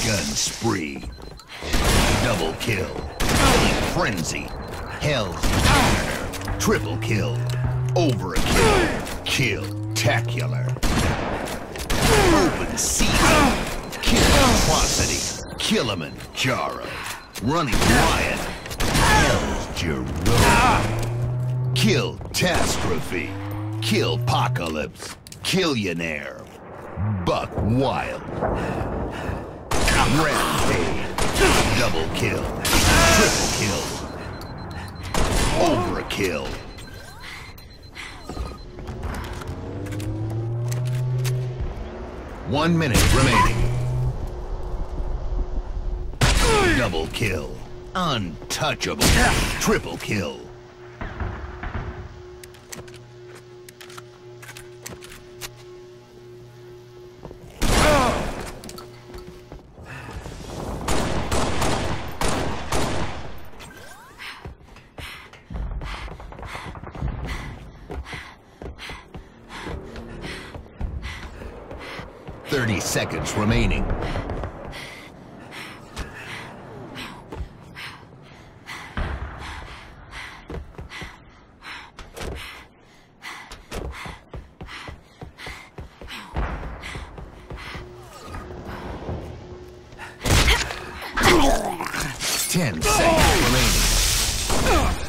Shotgun spree. Double kill. Frenzy. Dagger. Triple kill. Overkill. Kill. Tacular. Open season. Kill Atrocity. Killimanjaro. Running Riot. Hell's Jerome. Killtastrophe. Kill Apocalypse. Killionaire. Buck Wild. Double kill. Triple kill. Overkill. One minute remaining. Double kill. Untouchable. Triple kill. Thirty seconds remaining. Ten seconds remaining.